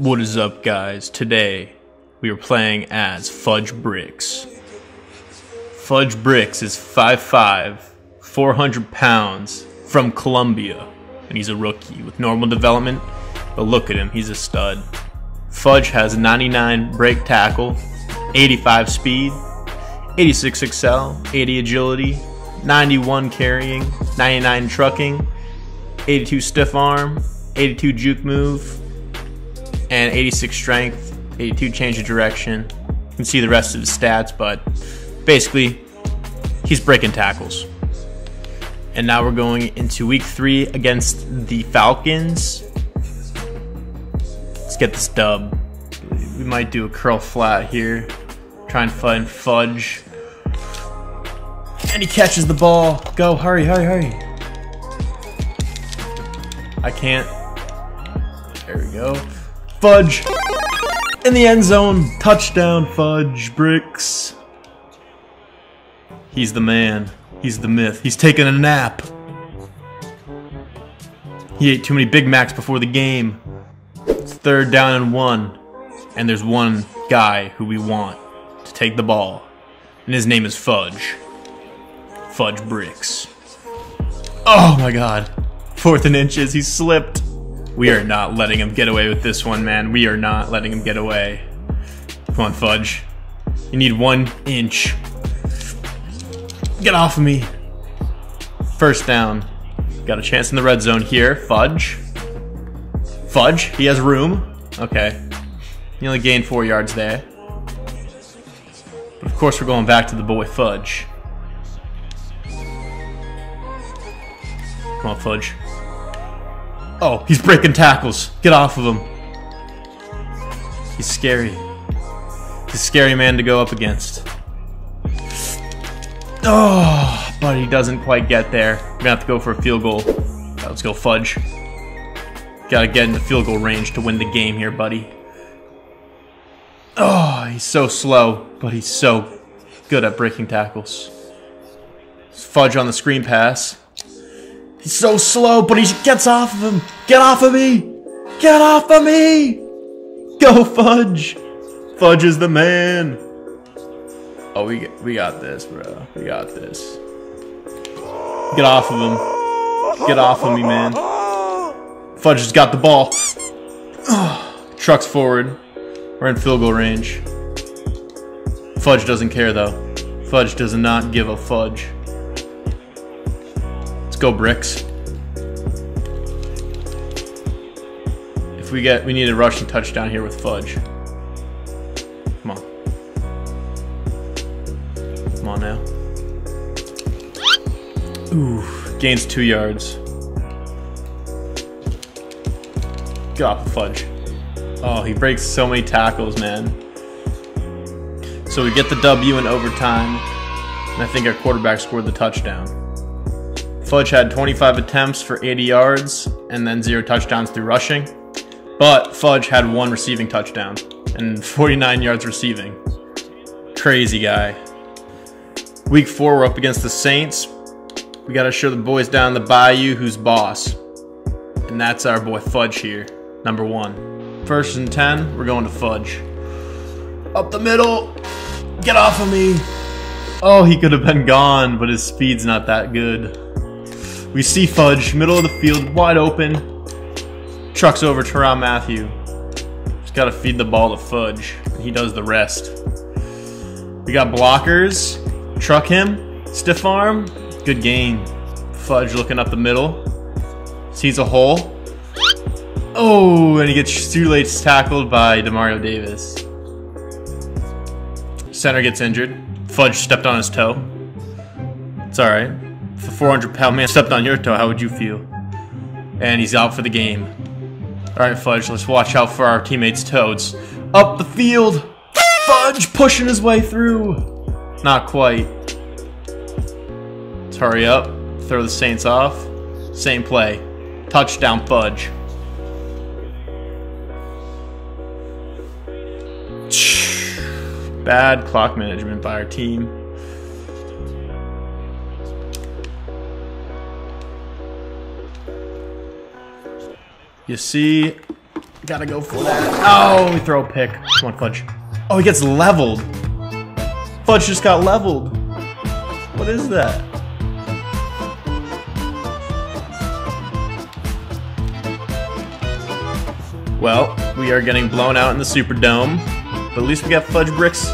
What is up, guys? Today we are playing as Fudge Bricks. Fudge Bricks is 5'5, 400 pounds, from Colombia, and he's a rookie with normal development. But look at him, he's a stud. Fudge has 99 break tackle, 85 speed, 86 excel, 80 agility, 91 carrying, 99 trucking, 82 stiff arm, 82 juke move, and 86 strength, 82 change of direction. You can see the rest of his stats, but basically, he's breaking tackles. And now we're going into week three against the Falcons. Let's get this dub. We might do a curl flat here. Try and find Fudge. And he catches the ball. Go, hurry, hurry, hurry. I can't. There we go. Fudge in the end zone. Touchdown, Fudge Bricks. He's the man. He's the myth. He's taking a nap. He ate too many Big Macs before the game. It's third down and one. And there's one guy who we want to take the ball. And his name is Fudge. Fudge Bricks. Oh my god. Fourth and inches, he slipped. We are not letting him get away with this one, man. We are not letting him get away. Come on, Fudge. You need one inch. Get off of me. First down. Got a chance in the red zone here. Fudge. Fudge. He has room. Okay. He only gained four yards there. But of course, we're going back to the boy Fudge. Come on, Fudge. Oh, he's breaking tackles. Get off of him. He's scary. He's a scary man to go up against. Oh, but he doesn't quite get there. We're gonna have to go for a field goal. Let's go, Fudge. Gotta get in the field goal range to win the game here, buddy. Oh, he's so slow, but he's so good at breaking tackles. Fudge on the screen pass. He's so slow, but he gets off of him. Get off of me! Get off of me! Go, Fudge! Fudge is the man. Oh, we we got this, bro. We got this. Get off of him. Get off of me, man. Fudge has got the ball. Trucks forward. We're in field goal range. Fudge doesn't care though. Fudge does not give a fudge. Go, Bricks. If we get, we need a rushing touchdown here with Fudge. Come on. Come on now. Ooh, gains two yards. Get off the Fudge. Oh, he breaks so many tackles, man. So we get the W in overtime, and I think our quarterback scored the touchdown. Fudge had 25 attempts for 80 yards, and then zero touchdowns through rushing. But Fudge had one receiving touchdown and 49 yards receiving. Crazy guy. Week four, we're up against the Saints. We got to show the boys down the bayou who's boss. And that's our boy Fudge here, number one. First and 10, we're going to Fudge. Up the middle. Get off of me. Oh, he could have been gone, but his speed's not that good. We see Fudge, middle of the field, wide open. Trucks over Tyrann Mathieu. Just gotta feed the ball to Fudge. And he does the rest. We got blockers. Truck him. Stiff arm. Good gain. Fudge looking up the middle. Sees a hole. Oh, and he gets too late tackled by Demario Davis. Center gets injured. Fudge stepped on his toe. It's alright. If a 400 pound man stepped on your toe, how would you feel? And he's out for the game. Alright, Fudge, let's watch out for our teammates' toads. Up the field! Fudge pushing his way through! Not quite. Let's hurry up. Throw the Saints off. Same play. Touchdown, Fudge. Bad clock management by our team. You see, Gotta go for that. Oh, we throw a pick. Come on, Fudge. Oh, he gets leveled. Fudge just got leveled. What is that? Well, we are getting blown out in the Superdome, but at least we got Fudge Bricks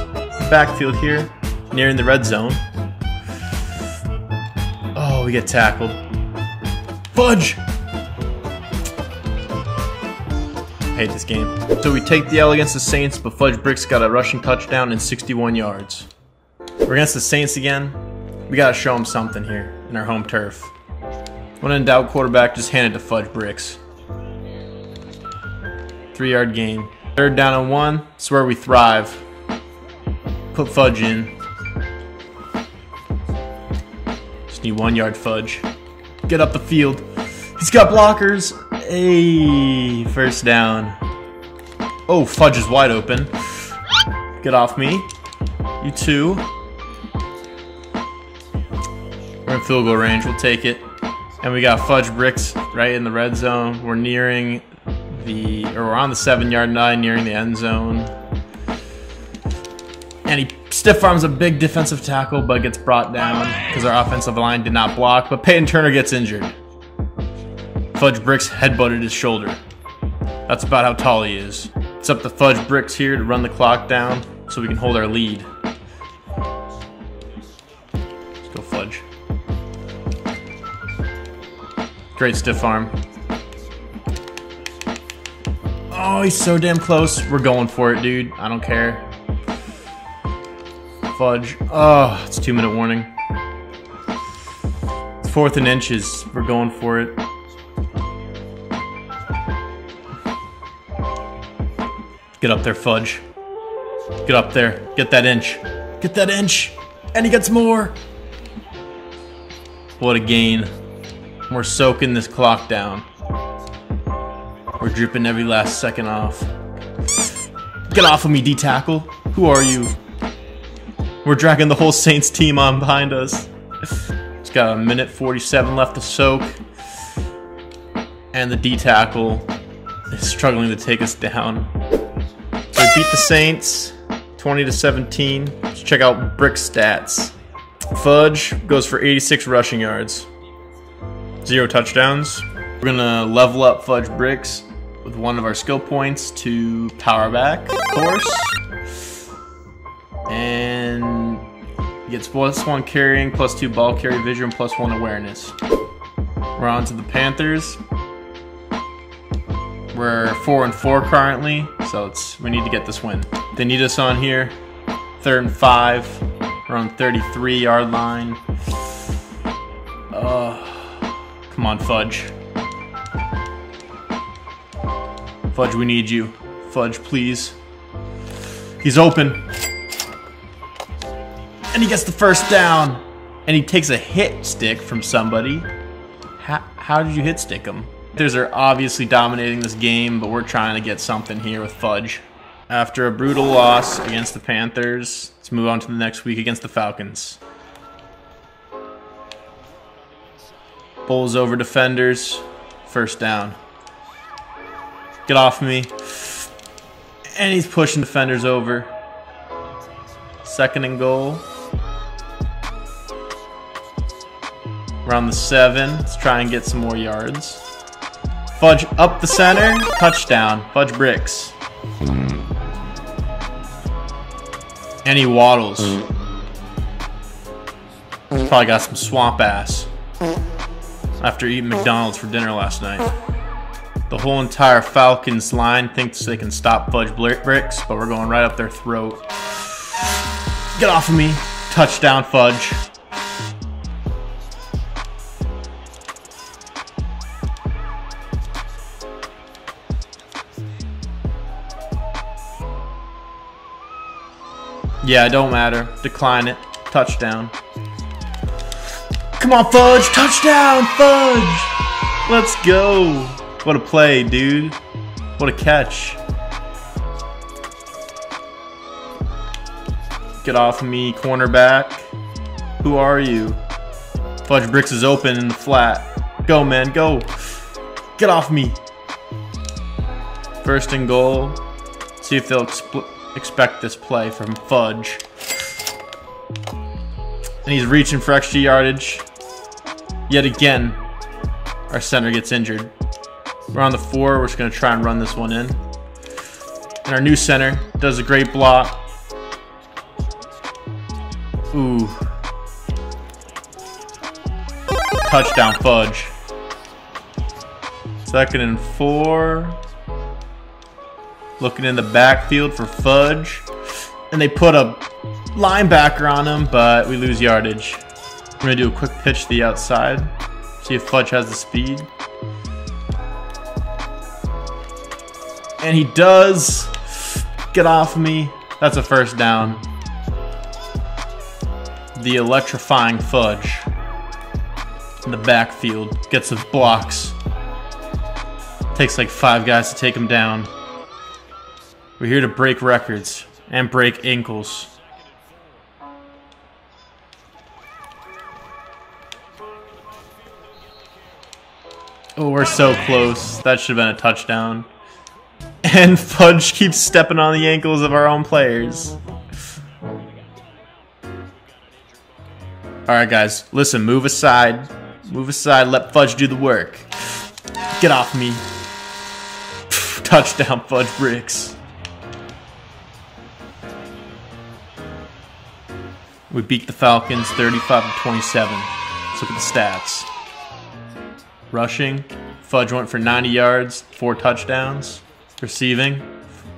backfield here, nearing the red zone. Oh, we get tackled. Fudge! Hate this game. So we take the L against the Saints, but Fudge Bricks got a rushing touchdown and 61 yards. We're against the Saints again. We gotta show them something here in our home turf. When in doubt, quarterback just handed to Fudge Bricks. Three yard gain. Third down and one. It's where we thrive. Put Fudge in. Just need one yard Fudge. Get up the field. He's got blockers. Hey, first down. Oh, Fudge is wide open. Get off me. You too. We're in field goal range. We'll take it. And we got Fudge Bricks right in the red zone. We're nearing the, or we're on the seven yard line, nearing the end zone. And he stiff arms a big defensive tackle, but gets brought down because our offensive line did not block. But Peyton Turner gets injured. Fudge Bricks headbutted his shoulder. That's about how tall he is. It's up to Fudge Bricks here to run the clock down so we can hold our lead. Let's go Fudge. Great stiff arm. Oh, he's so damn close. We're going for it, dude. I don't care. Fudge. Oh, it's two minute warning. Fourth and inches. We're going for it. Get up there, Fudge. Get up there. Get that inch. Get that inch. And he gets more. What a gain. We're soaking this clock down. We're dripping every last second off. Get off of me, D-Tackle. Who are you? We're dragging the whole Saints team on behind us. It's got a minute 47 left to soak. And the D-Tackle is struggling to take us down beat the Saints 20 to 17. Let's check out Brick stats. Fudge goes for 86 rushing yards, zero touchdowns. We're gonna level up Fudge Bricks with one of our skill points to power back, of course. And gets plus one carrying, plus two ball carry vision, plus one awareness. We're on to the Panthers. We're four and four currently, so it's we need to get this win. They need us on here. Third and five. We're on 33 yard line. Come on, Fudge. Fudge, we need you. Fudge, please. He's open. And he gets the first down. And he takes a hit stick from somebody. How, how did you hit stick him? Panthers are obviously dominating this game, but we're trying to get something here with Fudge. After a brutal loss against the Panthers, let's move on to the next week against the Falcons. Bulls over defenders. First down. Get off me. And he's pushing defenders over. Second and goal. Around the seven. Let's try and get some more yards. Fudge up the center. Touchdown. Fudge bricks. And he waddles. Probably got some swamp ass. After eating McDonald's for dinner last night. The whole entire Falcons line thinks they can stop Fudge Bricks, but we're going right up their throat. Get off of me. Touchdown, Fudge. Yeah, it don't matter. Decline it. Touchdown. Come on, Fudge! Touchdown, Fudge! Let's go! What a play, dude. What a catch. Get off me, cornerback. Who are you? Fudge Bricks is open in the flat. Go, man, go. Get off me. First and goal. See if they'll expect this play from Fudge. And he's reaching for extra yardage. Yet again, our center gets injured. We're on the four. We're just going to try and run this one in. And our new center does a great block. Ooh. Touchdown Fudge. Second and four. Looking in the backfield for Fudge. And they put a linebacker on him, but we lose yardage. I'm going to do a quick pitch to the outside. See if Fudge has the speed. And he does. Get off me. That's a first down. The electrifying Fudge in the backfield gets the blocks. Takes like five guys to take him down. We're here to break records and break ankles. Oh, we're so close. That should have been a touchdown. And Fudge keeps stepping on the ankles of our own players. Alright guys, listen, move aside. Move aside, let Fudge do the work. Get off me. Touchdown, Fudge Bricks. We beat the Falcons 35 to 27. Let's look at the stats. Rushing, Fudge went for 90 yards, four touchdowns. Receiving,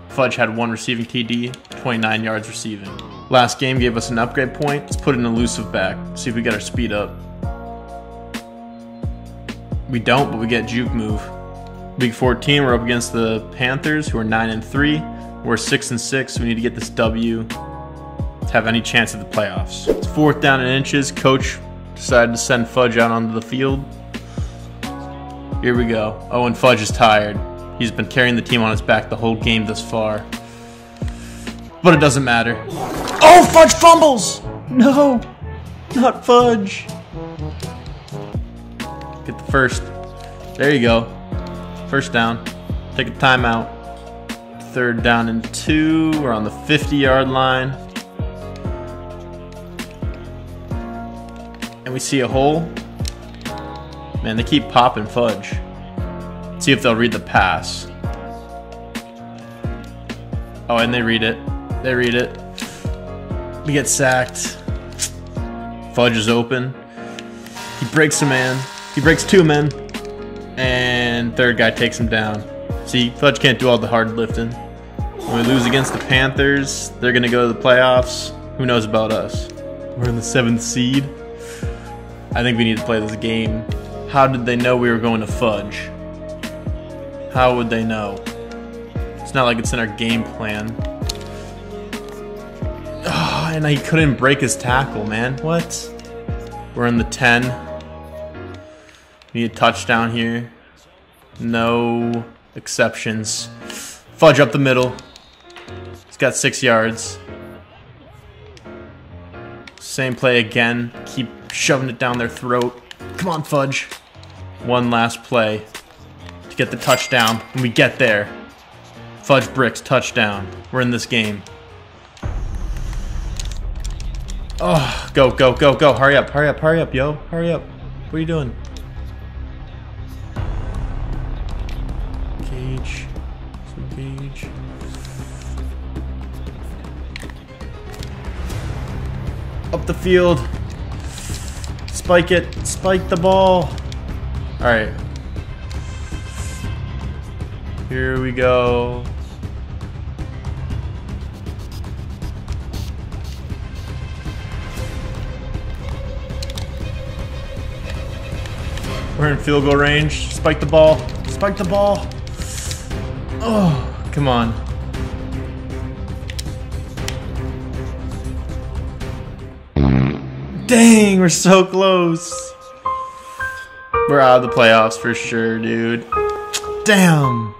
Fudge had one receiving TD, 29 yards receiving. Last game gave us an upgrade point. Let's put an elusive back, see if we get our speed up. We don't, but we get juke move. Week 14, we're up against the Panthers, who are 9 and 3. We're 6 and 6. So we need to get this W to have any chance at the playoffs. It's fourth down and inches. Coach decided to send Fudge out onto the field. Here we go. Oh, and Fudge is tired. He's been carrying the team on his back the whole game thus far. But it doesn't matter. Oh, Fudge fumbles! No, not Fudge. Get the first. There you go. First down. Take a timeout. Third down and two. We're on the 50 yard line. We see a hole. Man, they keep popping fudge. See if they'll read the pass. Oh, and they read it. They read it. We get sacked. Fudge is open. He breaks a man. He breaks two men. And third guy takes him down. See, Fudge can't do all the hard lifting. When we lose against the Panthers, they're going to go to the playoffs. Who knows about us? We're in the seventh seed. I think we need to play this game. How did they know we were going to Fudge? How would they know? It's not like it's in our game plan. Oh, and he couldn't break his tackle, man. What? We're in the 10. We need a touchdown here. No exceptions. Fudge up the middle. He's got six yards. Same play again. Keep shoving it down their throat. Come on, Fudge. One last play to get the touchdown, and we get there. Fudge Bricks, touchdown. We're in this game. Oh, go, go, go, go. Hurry up, hurry up, hurry up, yo. Hurry up. What are you doing? Cage. Some cage. Up the field. Spike it. Spike the ball. Alright. Here we go. We're in field goal range. Spike the ball. Spike the ball. Oh, come on. Dang, we're so close. We're out of the playoffs for sure, dude. Damn.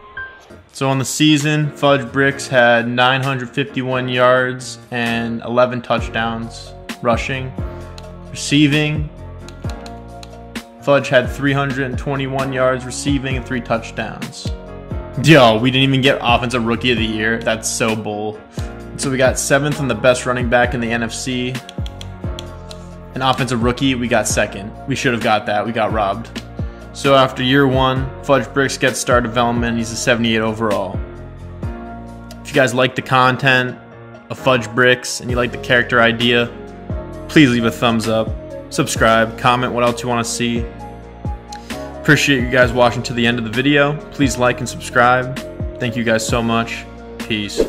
So on the season, Fudge Bricks had 951 yards and 11 touchdowns rushing. Receiving, Fudge had 321 yards receiving and three touchdowns. Yo, we didn't even get offensive rookie of the year. That's so bull. So we got seventh and the best running back in the NFC. An offensive rookie, we got second. We should have got that. We got robbed. So after year one, Fudge Bricks gets star development. He's a 78 overall. If you guys like the content of Fudge Bricks and you like the character idea, please leave a thumbs up, subscribe, comment what else you want to see. Appreciate you guys watching to the end of the video. Please like and subscribe. Thank you guys so much. Peace.